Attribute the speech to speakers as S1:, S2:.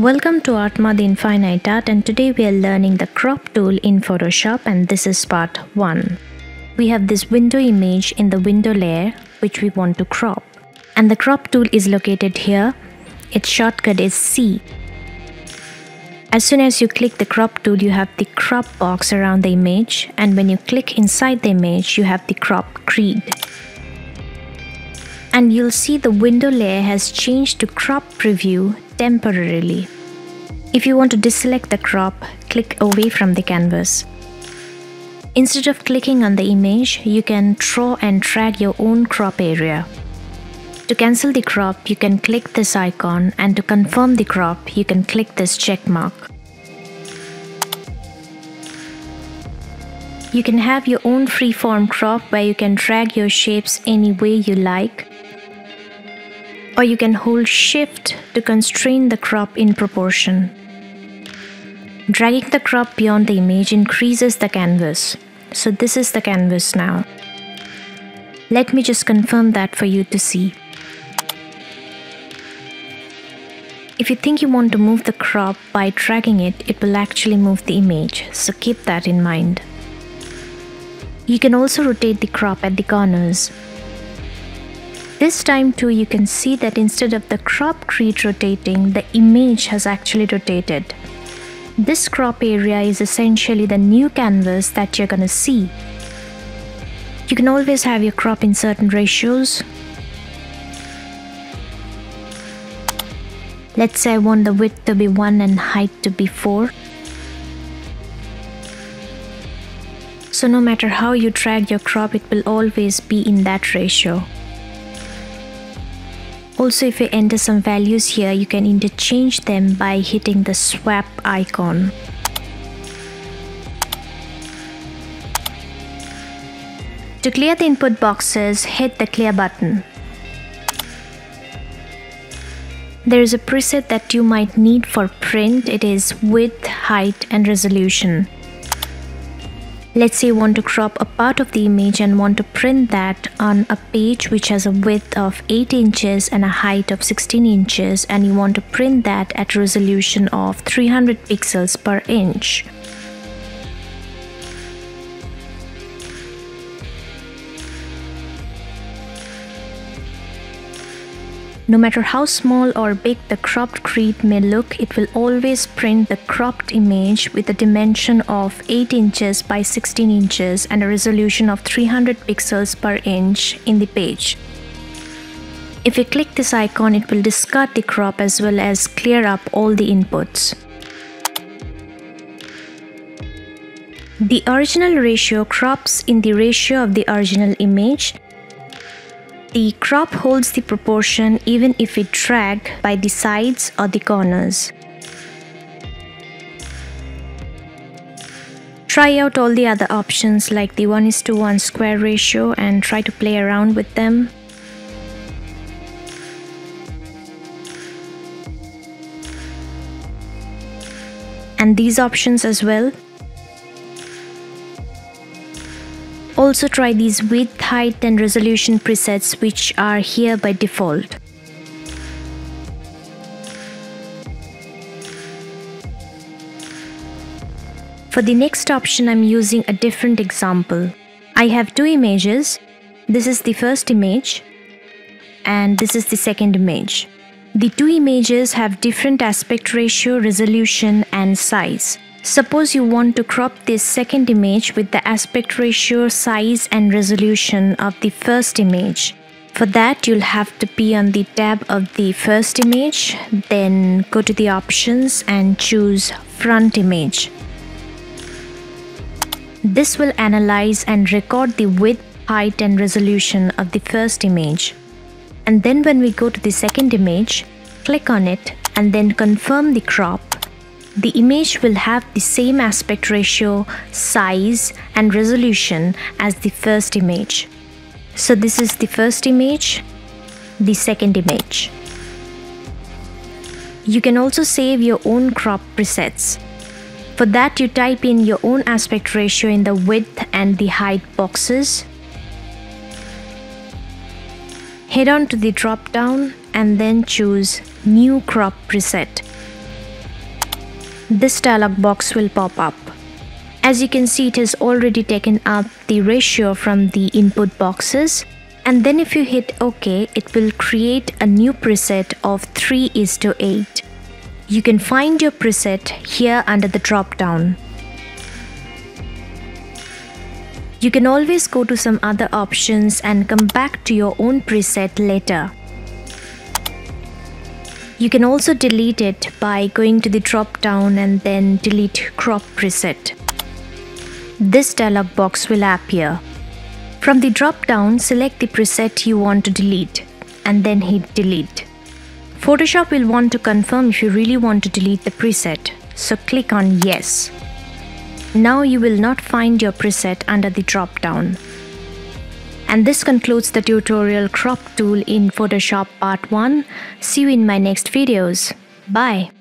S1: Welcome to Artose the Infinite Art and today we are learning the crop tool in Photoshop and this is part 1. We have this window image in the window layer which we want to crop and the crop tool is located here. Its shortcut is C. As soon as you click the crop tool you have the crop box around the image and when you click inside the image you have the crop grid and you'll see the window layer has changed to crop preview temporarily. If you want to deselect the crop, click away from the canvas. Instead of clicking on the image, you can draw and drag your own crop area. To cancel the crop, you can click this icon and to confirm the crop, you can click this check mark. You can have your own freeform crop where you can drag your shapes any way you like or you can hold shift to constrain the crop in proportion. Dragging the crop beyond the image increases the canvas. So this is the canvas now. Let me just confirm that for you to see. If you think you want to move the crop by dragging it, it will actually move the image, so keep that in mind. You can also rotate the crop at the corners. This time too you can see that instead of the crop grid rotating, the image has actually rotated. This crop area is essentially the new canvas that you're gonna see. You can always have your crop in certain ratios. Let's say I want the width to be 1 and height to be 4. So no matter how you drag your crop, it will always be in that ratio. Also if you enter some values here, you can interchange them by hitting the swap icon. To clear the input boxes, hit the clear button. There is a preset that you might need for print. It is width, height and resolution. Let's say you want to crop a part of the image and want to print that on a page which has a width of 8 inches and a height of 16 inches and you want to print that at resolution of 300 pixels per inch. No matter how small or big the cropped grid may look, it will always print the cropped image with a dimension of 8 inches by 16 inches and a resolution of 300 pixels per inch in the page. If you click this icon, it will discard the crop as well as clear up all the inputs. The original ratio crops in the ratio of the original image the crop holds the proportion even if it drag by the sides or the corners. Try out all the other options like the 1 is to 1 square ratio and try to play around with them. And these options as well. Also try these width, height and resolution presets which are here by default. For the next option I'm using a different example. I have two images. This is the first image and this is the second image. The two images have different aspect ratio, resolution and size. Suppose you want to crop this second image with the aspect ratio, size and resolution of the first image. For that you'll have to be on the tab of the first image, then go to the options and choose front image. This will analyze and record the width, height and resolution of the first image. And then when we go to the second image, click on it and then confirm the crop the image will have the same aspect ratio, size and resolution as the first image. So this is the first image, the second image. You can also save your own crop presets. For that you type in your own aspect ratio in the width and the height boxes. Head on to the drop down and then choose new crop preset. This dialog box will pop up. As you can see it has already taken up the ratio from the input boxes and then if you hit OK it will create a new preset of 3 is to 8. You can find your preset here under the drop down. You can always go to some other options and come back to your own preset later. You can also delete it by going to the drop down and then delete crop preset. This dialog box will appear. From the drop down, select the preset you want to delete and then hit delete. Photoshop will want to confirm if you really want to delete the preset, so click on yes. Now you will not find your preset under the drop down. And this concludes the tutorial crop tool in Photoshop part 1. See you in my next videos. Bye.